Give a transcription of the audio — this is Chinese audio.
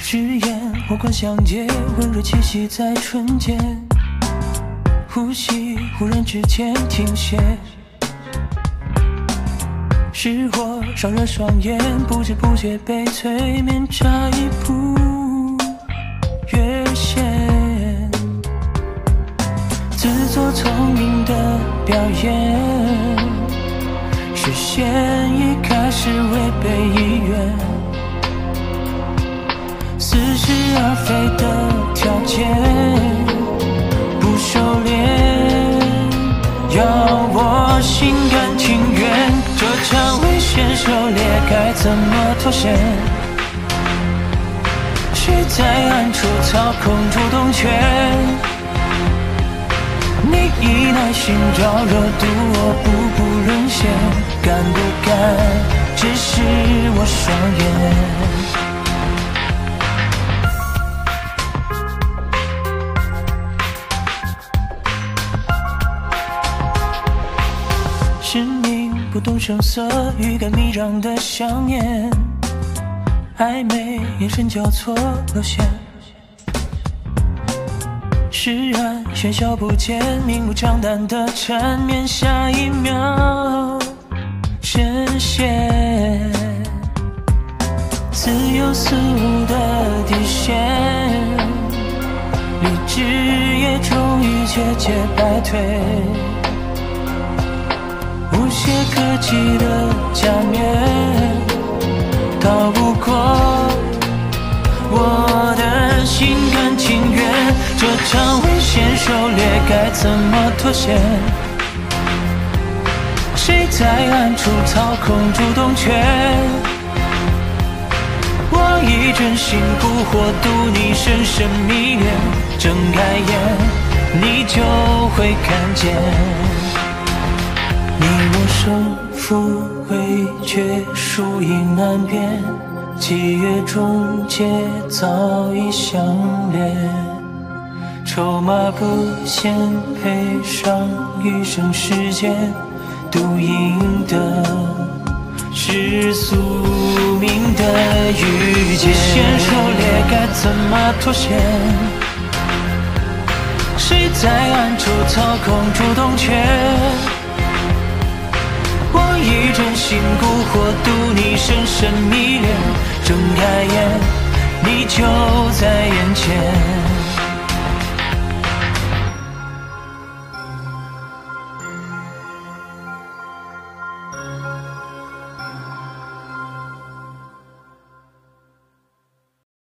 誓言火光相接，温热气息在唇间，呼吸忽然之间停歇。是火烧热双眼，不知不觉被催眠，差一步表演，视线已开始违背意愿。似是而非的条件，不收敛，要我心甘情愿。这场危险狩猎该怎么脱险？谁？在暗处操控主动权？你以耐心找热度，我步步沦陷，敢不敢直视我双眼？是你不动声色，欲盖弥彰的想念，暧昧眼神交错落线，释然喧嚣不见，明目张胆的缠绵，下一秒深陷，似有似无的底线，理智也终于节节败退。无懈可击的假面，逃不过我的心甘情愿。这场危险狩猎该怎么脱险？谁在暗处操控主动权？我以真心蛊惑渡你，深深迷恋。睁开眼，你就会看见。你我胜负未决，输赢难辨，契约终结早已相连，筹码不限，赔上余生时间，赌赢的是宿命的遇见。先狩猎该怎么脱险？谁在暗处操控主动权？我以真心蛊惑渡你，深深迷恋。睁开眼，你就在眼前。